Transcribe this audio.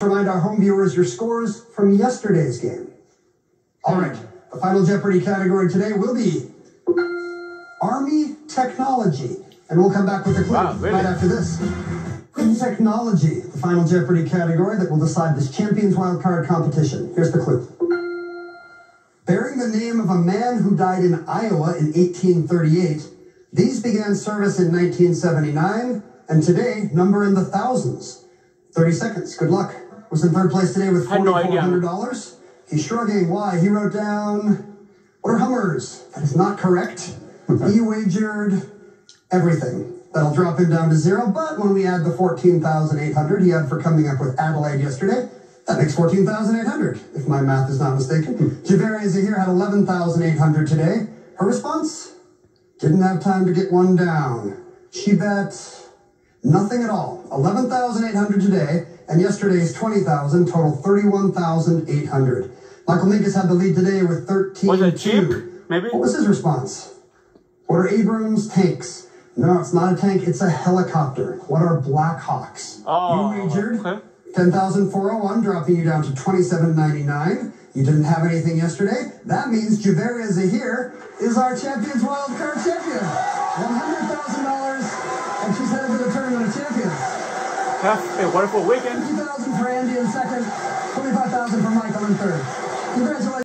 Remind our home viewers your scores from yesterday's game. All right, the final Jeopardy category today will be Army Technology. And we'll come back with a clue Wow, really? right after this. Technology, the final Jeopardy category that will decide this Champions Wildcard competition. Here's the clue. Bearing the name of a man who died in Iowa in 1838, these began service in 1979 and today number in the thousands. 30 seconds. Good luck. Was in third place today with Had no idea. $4,400. He's shrugging. Why? He wrote down, what are Hummers? That is not correct. he wagered everything. That'll drop him down to zero. But when we add the 14,800 he had for coming up with Adelaide yesterday, that makes 14,800, if my math is not mistaken. Hmm. Javaria Zahir had 11,800 today. Her response? Didn't have time to get one down. She bet nothing at all. 11,800 today, and yesterday's 20,000, total 31,800. Michael Minkus had the lead today with 13. Was it cheap? Maybe? What was his response? What are Abrams tanks? No, it's not a tank, it's a helicopter. What are Black Hawks? Oh, you wagered okay. 10,401, dropping you down to 27.99. You didn't have anything yesterday. That means Javaria Zahir is our Champions Wild Card Have a wonderful weekend. 50,000 for Andy in second, 25,000 for Michael in third. Congratulations.